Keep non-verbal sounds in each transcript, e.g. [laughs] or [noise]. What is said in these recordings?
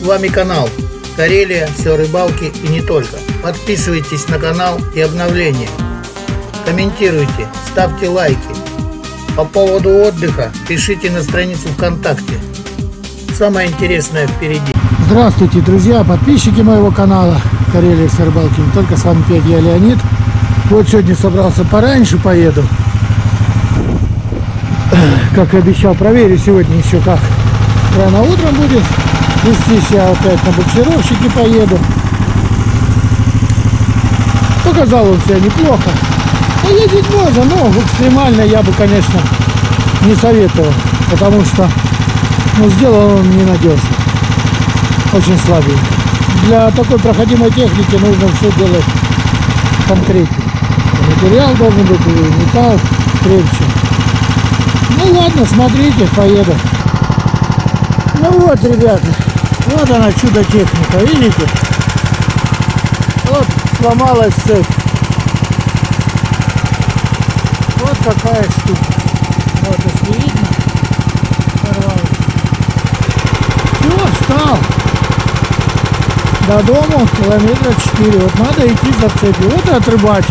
С вами канал Карелия, все рыбалки и не только. Подписывайтесь на канал и обновления. Комментируйте, ставьте лайки. По поводу отдыха пишите на страницу ВКонтакте. Самое интересное впереди. Здравствуйте, друзья, подписчики моего канала Карелия с рыбалки. Не только с вами опять я, Леонид. Вот сегодня собрался пораньше, поеду. Как и обещал, проверю сегодня еще как рано утром будет. Вестись я опять на буксировщике поеду. Показал он себя неплохо. Поездить можно, но экстремально я бы, конечно, не советовал. Потому что ну, сделал он ненадежно. Очень слабенько. Для такой проходимой техники нужно все делать конкретнее. Материал должен быть, металл крепче. Ну ладно, смотрите, поеду. Ну вот, ребята, вот она чудо-техника, видите? Вот сломалась цепь. Вот какая штука. Вот, если видно, порвалась. Все, встал. До дома километра 4. Вот надо идти за цепью. Вот и отрыбать.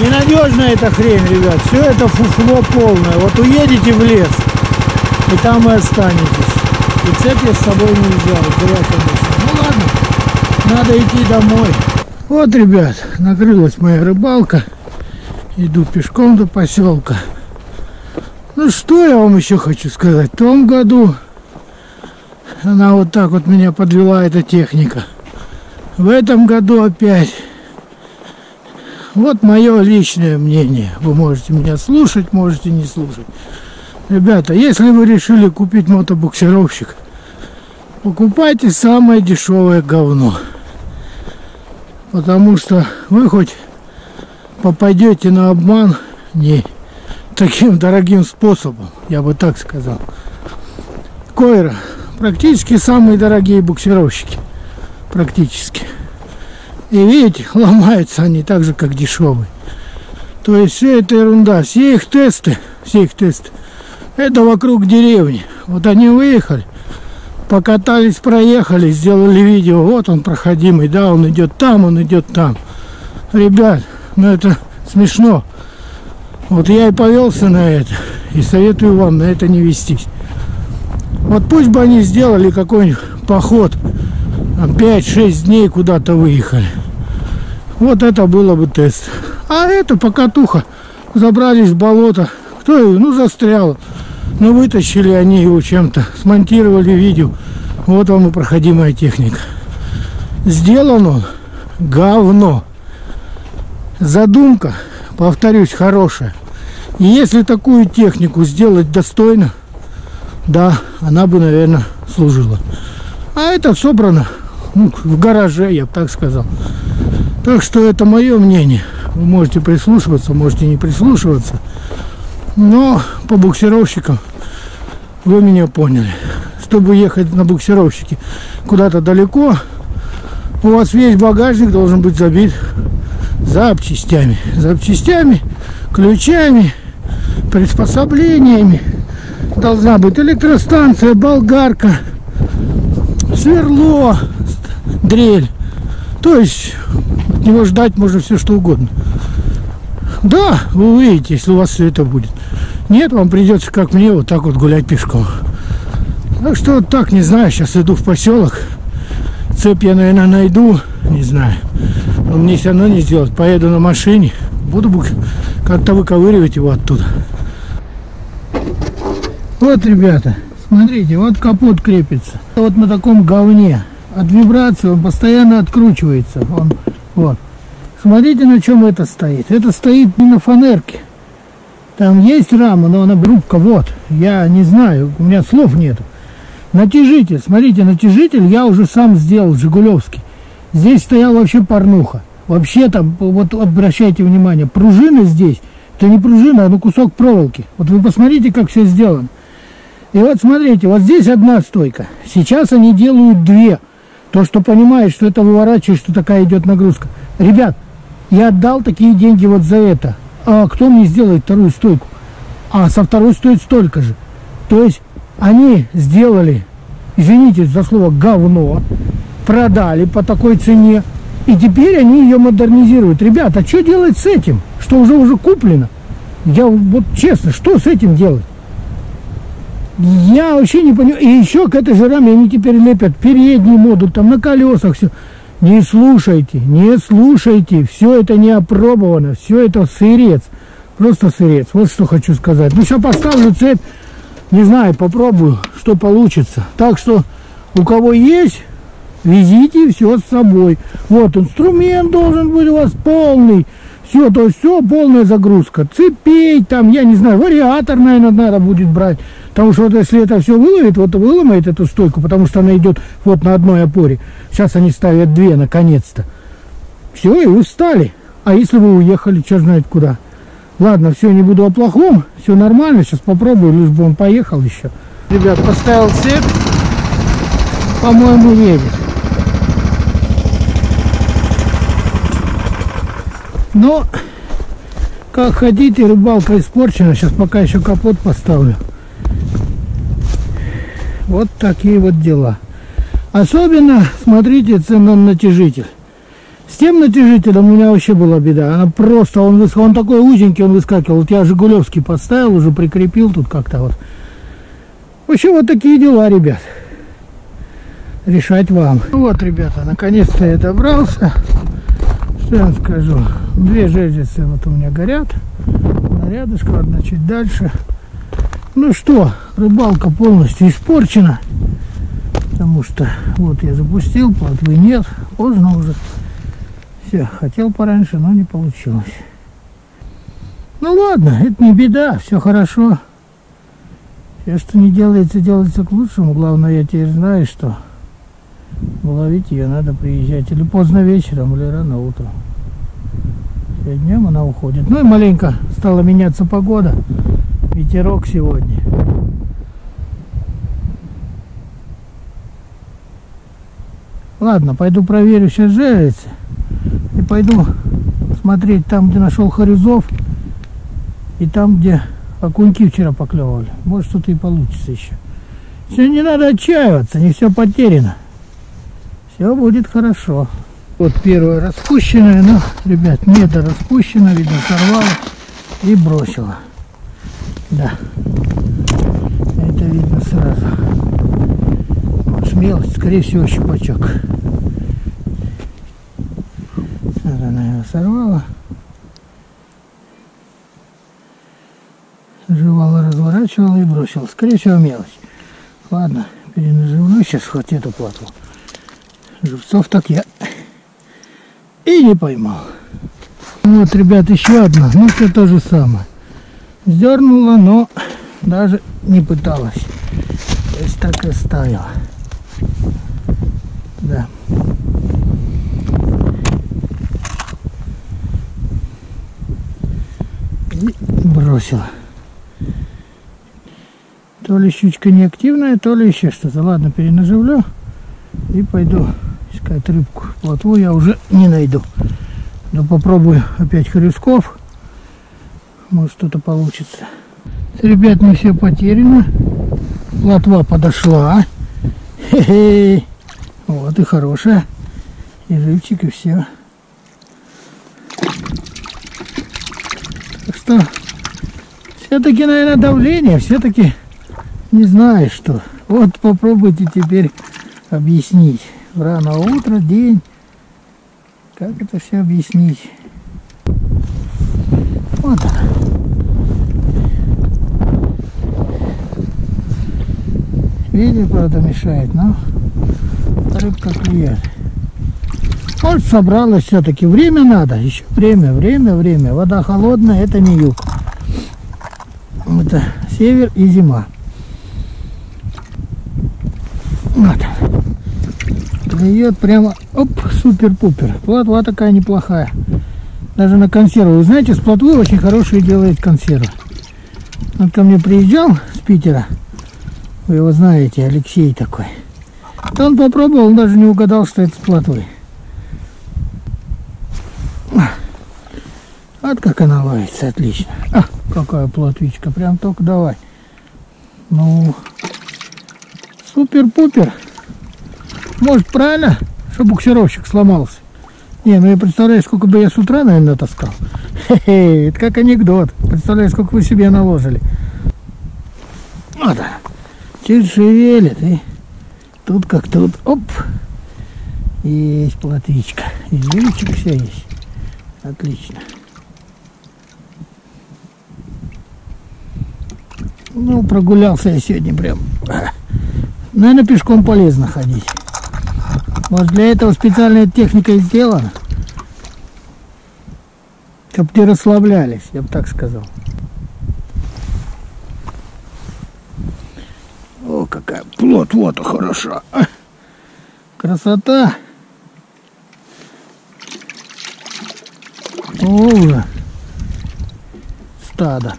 Ненадежная эта хрень, ребят. Все это фуфло полное. Вот уедете в лес, и там и останетесь. И цепь я с собой не взял. Зря. Ну ладно, надо идти домой. Вот, ребят, накрылась моя рыбалка. Иду пешком до поселка. Ну что я вам еще хочу сказать. В том году она вот так вот меня подвела, эта техника. В этом году опять. Вот мое личное мнение. Вы можете меня слушать, можете не слушать. Ребята, если вы решили купить мотобуксировщик, покупайте самое дешевое говно. Потому что вы хоть попадете на обман не таким дорогим способом, я бы так сказал. Койра, практически самые дорогие буксировщики. Практически. И видите, [laughs] ломаются они так же, как дешевые. То есть все это ерунда. Все их тесты, все их тесты, это вокруг деревни. Вот они выехали, покатались, проехали, сделали видео. Вот он проходимый, да, он идет там, он идет там. Ребят, ну это смешно. Вот я и повелся на это. И советую вам на это не вестись. Вот пусть бы они сделали какой-нибудь поход. 5-6 дней куда-то выехали. Вот это было бы тест. А это покатуха. Забрались в болото. Кто его? Ну, застрял. Ну, вытащили они его чем-то. Смонтировали видео. Вот вам и проходимая техника. Сделан он говно. Задумка, повторюсь, хорошая. И если такую технику сделать достойно, да, она бы, наверное, служила. А это собрано ну, в гараже, я бы так сказал. Так что это мое мнение. Вы можете прислушиваться, можете не прислушиваться. Но по буксировщикам вы меня поняли. Чтобы ехать на буксировщике куда-то далеко, у вас весь багажник должен быть забит запчастями. Запчастями, ключами, приспособлениями. Должна быть электростанция, болгарка, сверло, дрель. То есть от него ждать можно все что угодно. Да, вы увидите, если у вас все это будет. Нет, вам придется, как мне, вот так вот гулять пешком. Так что вот так, не знаю, сейчас иду в поселок. Цепь я, наверное, найду, не знаю. Но мне все равно не сделать. Поеду на машине, буду как-то выковыривать его оттуда. Вот, ребята, смотрите, вот капот крепится. Вот на таком говне. От вибрации он постоянно откручивается. Он, вот. Смотрите, на чем это стоит. Это стоит не на фанерке. Там есть рама, но она грубка. Вот. Я не знаю, у меня слов нету. Натяжитель, смотрите, натяжитель я уже сам сделал, Жигулевский. Здесь стоял вообще порнуха. Вообще там, вот обращайте внимание, пружина здесь, это не пружина, а кусок проволоки. Вот вы посмотрите, как все сделано. И вот смотрите, вот здесь одна стойка. Сейчас они делают две. То, что понимаешь, что это выворачиваешь, что такая идет нагрузка. Ребят, я отдал такие деньги вот за это. А кто мне сделает вторую стойку? А со второй стоит столько же. То есть они сделали извините за слово, говно, продали по такой цене, и теперь они ее модернизируют. Ребята, а что делать с этим, что уже уже куплено? Я вот честно, что с этим делать? Я вообще не понимаю. И еще к этой же раме они теперь лепят передний модуль, там на колесах все. Не слушайте, не слушайте. Все это не опробовано, все это сырец. Просто сырец. Вот что хочу сказать. Ну, сейчас поставлю цепь. Не знаю, попробую, что получится. Так что, у кого есть, везите все с собой. Вот, инструмент должен быть у вас полный. Все, то есть все, полная загрузка. Цепей там, я не знаю, вариатор, наверное, надо будет брать. Потому что вот если это все выловит, вот выломает эту стойку, потому что она идет вот на одной опоре. Сейчас они ставят две, наконец-то. Все, и вы встали. А если вы уехали, черт знает куда. Ладно, все, не буду о плохом. Все нормально, сейчас попробую, лишь бы он поехал еще. Ребят, поставил цепь. По-моему, едет. Но, как хотите, рыбалка испорчена. Сейчас пока еще капот поставлю. Вот такие вот дела. Особенно, смотрите, цена на натяжитель. С тем натяжителем у меня вообще была беда. Она просто, он, выс... он такой узенький, он выскакивал. Вот я Жигулевский подставил, уже прикрепил тут как-то вот. В общем, вот такие дела, ребят. Решать вам. Ну вот, ребята, наконец-то я добрался. Что я вам скажу? Две жерлицы вот у меня горят. На рядышком, одна чуть дальше. Ну что, рыбалка полностью испорчена. Потому что вот я запустил, плотвы нет, поздно уже. Все, хотел пораньше, но не получилось. Ну ладно, это не беда, все хорошо. Все, что не делается, делается к лучшему. Главное, я теперь знаю, что ловить ее надо приезжать или поздно вечером, или рано утром. Днем она уходит. Ну и маленько стала меняться погода. Ветерок сегодня. Ладно, пойду проверю, сейчас жарится. И пойду смотреть там, где нашел хорюзов. И там, где окуньки вчера поклевывали. Может, что-то и получится еще. Все, не надо отчаиваться, не все потеряно. Все будет хорошо. Вот первая распущенная, но, ребят, не это распущена, видно, сорвала и бросила. Да, это видно сразу. Смелость, скорее всего, щупачок. Вот она его сорвала. Жевала, разворачивала и бросила. Скорее всего, мелочь. Ладно, перенаживаю сейчас хоть эту плату. Живцов так я и не поймал. Вот, ребят, еще одна. Ну, все то же самое. Сдернула, но даже не пыталась. То есть так и оставила. Да. И бросила. То ли щучка неактивная, то ли еще что-то. Ладно, перенаживлю и пойду искать рыбку. Плотву я уже не найду. Но попробую опять хрюсков. Может что-то получится. Ребят, не все потеряно. Плотва подошла. Хе -хе. Вот и хорошая. И живчик, и все. Так что все-таки, наверное, давление, все-таки не знаю что. Вот попробуйте теперь объяснить. Рано утро, день. Как это все объяснить? Вот она. Видите, правда, мешает, но рыбка клюет. Вот собралась все-таки. Время надо. Еще время, время, время. Вода холодная, это не юг. Это север и зима. Вот. Клюет прямо, оп, супер-пупер. Плотва такая неплохая. Даже на консерву. Вы знаете, с плотвы очень хорошие делает консервы. Он ко мне приезжал с Питера. Вы его знаете, Алексей такой. Он попробовал, он даже не угадал, что это с плотвой. Вот как она ловится, отлично. А, какая плотвичка, прям только давай. Ну, Супер-пупер. Может, правильно, что буксировщик сломался? Не, ну я представляю, сколько бы я с утра, наверное, натаскал. Хе-хе, это как анекдот. Представляю, сколько вы себе наложили. Вот она. Чуть и тут как тут. Оп. Есть плотвичка. И лючик все есть. Отлично. Ну, прогулялся я сегодня прям. Наверное, пешком полезно ходить. Может, для этого специальная техника сделана? Чтоб не расслаблялись, я бы так сказал. О, какая плод, вот хороша. Красота. О, уже стадо.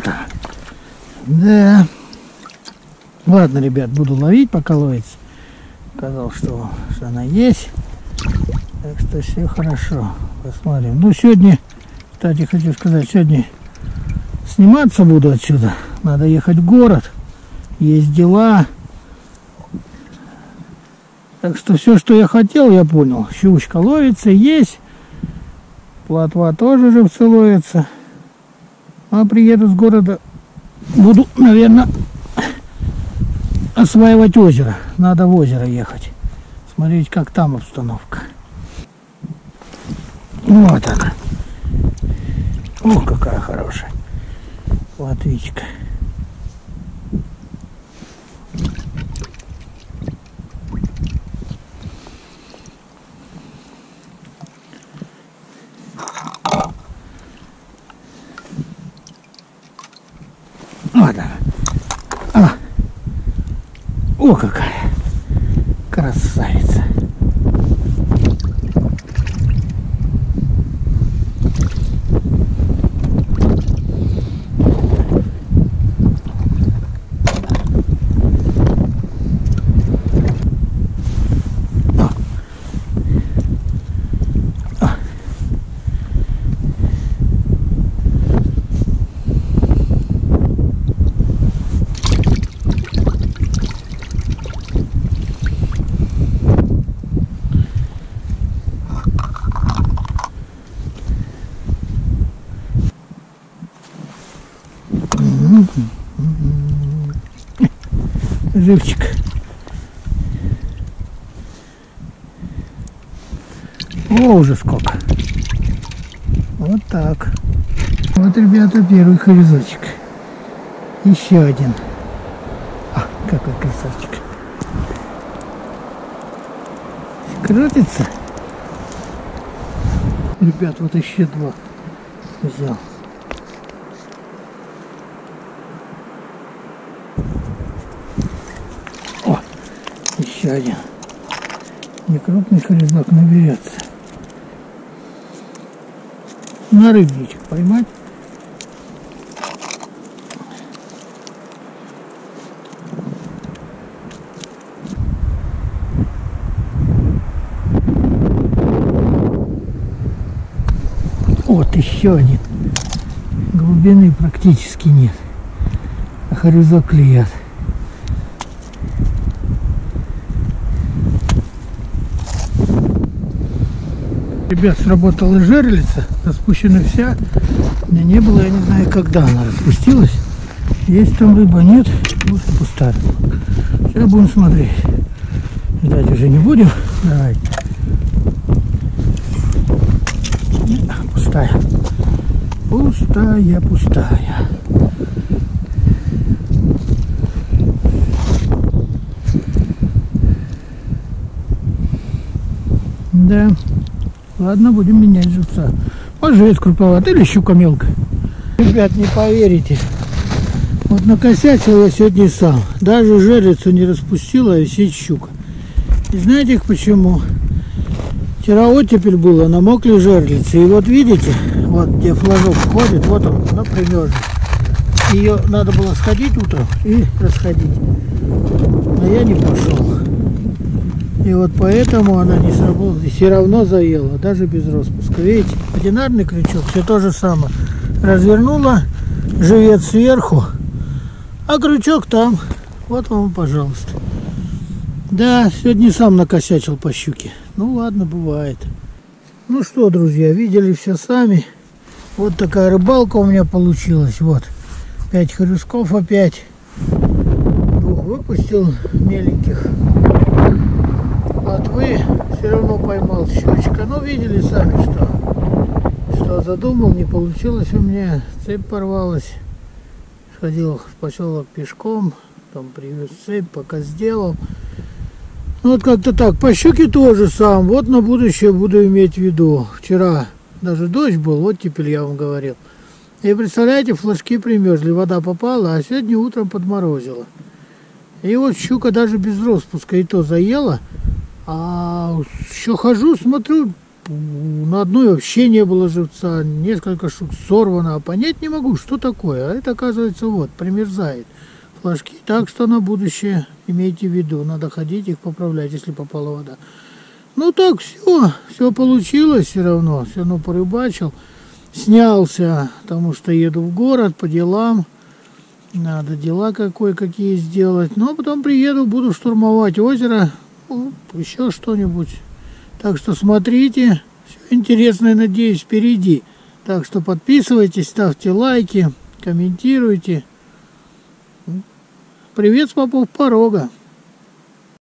Так. Да. Ладно, ребят, буду ловить, пока ловится. Сказал, что, что она есть. Так что все хорошо. Посмотрим. Ну, сегодня, кстати, хочу сказать, сегодня сниматься буду отсюда. Надо ехать в город. Есть дела. Так что все, что я хотел, я понял. Щучка ловится, есть. Плотва тоже же ловится. А приеду с города, буду, наверное, осваивать озеро. Надо в озеро ехать. Смотреть, как там обстановка. Вот она. Ох, какая хорошая. Латвичка. Она. А. О, какая красавица. Живчик. О, уже сколько. Вот так. Вот, ребята, первый хорезочек. Еще один. А, какой красавчик. Крутится. Ребят, вот еще два взял. Еще один. Не крупный хорезок наберется. На рыбничек поймать. Вот еще один. Глубины практически нет. А хорезок клеят. Ребят, сработала жерлица, распущена вся. Меня не было, я не знаю, когда она распустилась. Есть там рыба, нет, вот пустая. Сейчас будем смотреть. Ждать уже не будем. Давай. Пустая. Пустая, пустая. Да. Ладно, будем менять живца. Может, жесть круповат или щука мелкая. Ребят, не поверите. Вот накосячил я сегодня сам. Даже жерлицу не распустила, а висит щука. И знаете почему? Вчера оттепель было, намокли жерлицы. И вот видите, вот где флажок ходит, вот он, на примерзе. Ее надо было сходить утром и расходить. А я не пошел. И вот поэтому она не сработала. И все равно заела, даже без распуска. Видите, одинарный крючок, все то же самое. Развернула, живет сверху, а крючок там. Вот вам, пожалуйста. Да, сегодня сам накосячил по щуке. Ну ладно, бывает. Ну что, друзья, видели все сами. Вот такая рыбалка у меня получилась. Вот. Пять хрюсков опять. Двух выпустил меленьких. Плотвы все равно поймал щучка. Ну, видели сами, что, что задумал, не получилось у меня. Цепь порвалась. Сходил в поселок пешком. Там привез цепь, пока сделал. Ну, вот как-то так. По щуке тоже сам. Вот на будущее буду иметь в виду. Вчера даже дождь был, вот теперь я вам говорил. И представляете, флажки примерзли, вода попала, а сегодня утром подморозило. И вот щука даже без распуска и то заела. А еще хожу, смотрю, на одной вообще не было живца, несколько штук сорвано, а понять не могу, что такое. А это, оказывается, вот, примерзает флажки. Так что на будущее имейте в виду, надо ходить их поправлять, если попала вода. Ну так все, все получилось все равно, все равно порыбачил. Снялся, потому что еду в город по делам. Надо дела какое-какие сделать. Ну, а потом приеду, буду штурмовать озеро, ну, еще что-нибудь. Так что смотрите, все интересное, надеюсь, впереди. Так что подписывайтесь, ставьте лайки, комментируйте. Привет с попов порога.